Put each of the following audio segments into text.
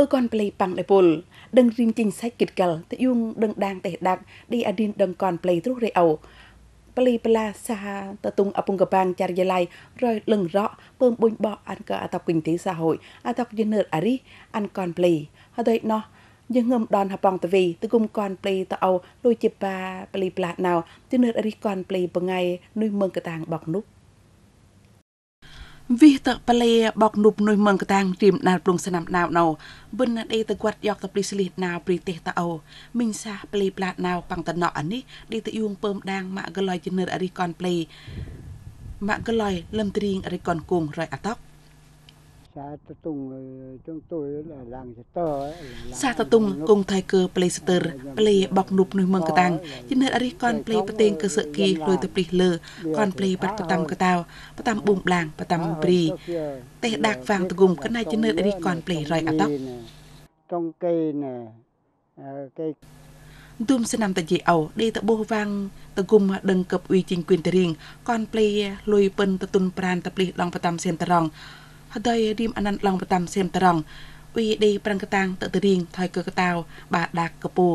អឺកនប្លេប៉ាំងលេពលដឹងរីមជីងសាច់គិតកលតយុងដឹងដាងតេដាក់ឌីអាឌីនដឹងកនប្លេទ្រុរេអូប្លីប្លាសាតតុងអពងកបាងចារយឡៃរយលឹងរកពើមបុញបោអានកអតគិនទីសាហួយអតកយនឺអារីអានកនប្លេហើយណោះយើងងឹមដនហបងតវីទៅគុំកនប្លេតអោលុយជាបាប្លីប្លាណៅទិនឺអារីកនប្លេបងៃនុយមឹងកតាងបកនោះ វិតបលេបកនុបនុយមងកតាំងទីមណាលព្រុងស្នាមណាវណៅបិនដេតគាត់យកទៅព្រីស្លីណាវព្រីទេសតអូមិញសាប្លេផ្លាតណាវប៉ងតណោអានេះឌីតយួងពើមដាងម៉ាក់កលយជនឺអរិកនប្លេម៉ាក់កលយលឹមត្រៀងអរិកនគងរយអតក xa tơ tung chúng tôi là làng sẽ tơ សាតតុងគងថៃកើប្លេស្ទើរប្លេបកនុបនុមងកតាំងជិនអរិកនប្លេប្រតេងកសគីលុយទៅព្រិះលើកនប្លេបាត់បតាំកតាវបតាំប៊ុំប្លាងបតាំព្រីតេដាក់វាងតគុំកណៃជិនអរិកនប្លេរយអតក trong cây nè cây ទុំស្នាមតជាអោដេតបោះវាងតគុំដឹងកឹបអ៊ុយជីងគួនតរៀងកនប្លេលុយពិនតទុនប្រានតព្រិះដងបតាំសៀនតរង ហើយរៀមអនន្តឡងបតាមសៀមតរងវីដេប្រងកតាំងតតរៀងថយកកតៅបាដាកកពូ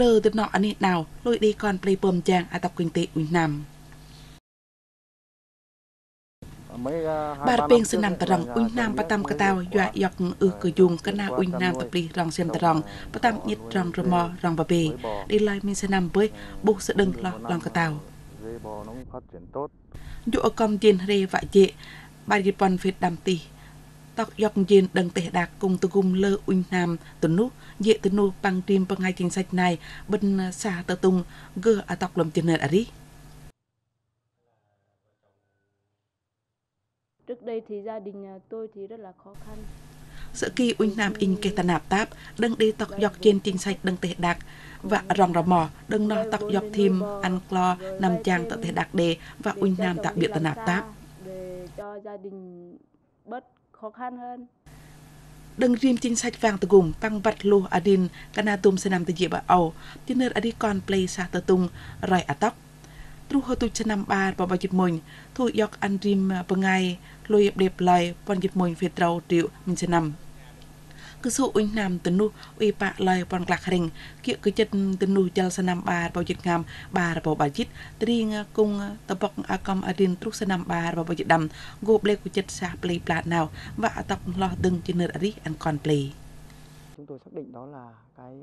លើទៅណោអានេះណៅលុយឌីកនប្លីពំយ៉ាងអតគិនទេអ៊ុយណាំបារពេងសណាំតរងអ៊ុយណាំបតាំកតៅយ៉ាយកអ៊ឺកយងកណាអ៊ុយណាំតព្រីរងសៀមតរងបតាំញិតរងរមរងបបេឌីឡៃមានសណាំបុយបុសស្ដឹងឡោះឡងកតៅយុអកំទៀនរេវៈជេ បាយជប៉ុនវៀតណាមទីតកយកយៀនដឹងទេដាគងតគុំលើអ៊ុញណាមតនោះយេតនោះប៉ាំងទីមបង្ងាយជាងសាច់ណៃបិនសាតតុងកើអតកលំជិនអរី Trước đây thì gia đình tôi thì rất là khó khăn. Sợ kỳ uinh nam in kê tà nạp táp, đừng đi tọc dọc trên chính sách đừng tệ đặc, và rong rò mò, đừng nó tọc dọc thêm ăn clo, nằm chàng tọ tệ đặc đề, và uinh nam tạp biệt tà nạp táp. Để cho gia đình bớt khó khăn hơn. Đừng riêng chính sách vàng tờ gùng tăng vặt lù à đinh cả na tùm sẽ nằm tờ dịp bà ầu, chứ nơ à đi con play xa tờ tung, rồi à tóc. Tru hô tu chân nằm bà bà bà dịp mùi, thu dọc ăn rìm bà ngay, lùi đẹp lời, bọn dịp mùi phê trâu triệu mình sẽ nằm. cứ số uinh nam tấn nu uy bạ lời bọn lạc hình kiệu cứ chất tấn nu chal sa nam ba bao dịch ngam ba ra bao bà chít triêng cung tập bọc a com a din trúc sa nam ba ra bao dịch đầm gộp lê của chất sa play plat nào và tập lo đừng trên nơi ari ăn con play chúng tôi xác định đó là cái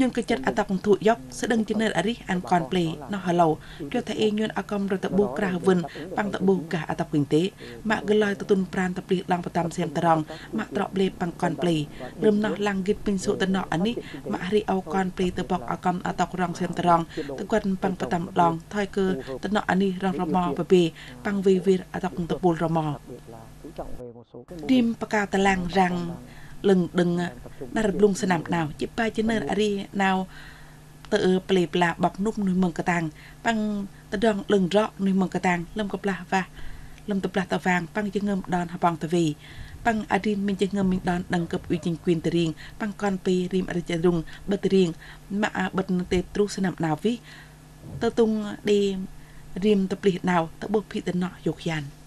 ញនកចិត្តអតកធុយកស្ដឹងជានៅអរិះអានកនប្លេណោះហឡូរថាអេញឿនអកំរតប៊ូក្រៅវិនបាំងតប៊ូកាអតគិនទេម៉ាក់កលយតទុនប្រានតព្រីឡងបតាមសៀមតរងម៉ាក់ត្រកប្លេបាំងកនប្លេរឹមណោះឡាំងគិតពេញសុតណោអានេះម៉ាក់រីអោកនប្លេទៅបកអកំអតករងសៀមតរងទៅគាត់បាំងបតាមឡងថយគឺតណោអានេះរងរមបបេបាំងវីវីអតកតពូលរមឌីមបកាតឡាំងរាំង លឹងដឹងណារលងស្នាមណៅជាបាជានៅរីណៅទៅប្លេប្លាបកនុបនុយមងកតាំងប៉ាំងតដងលឹងរកនុយមងកតាំងលឹមកផ្លាស់វ៉ាលឹមតផ្លាស់តវាងប៉ាំងជាងឹមដនហបងតវីប៉ាំងអរិនមានជាងឹមមានដនដឹងកឹបអ៊ុយជីងគួនតរៀងប៉ាំងកនពីរីមអរិចរុងបិទរៀងម៉ាក់បិទទេទ្រុស្នាមណៅវីទៅទុងឌីរៀមតព្លីណៅតបុភិតណោយកយ៉ាន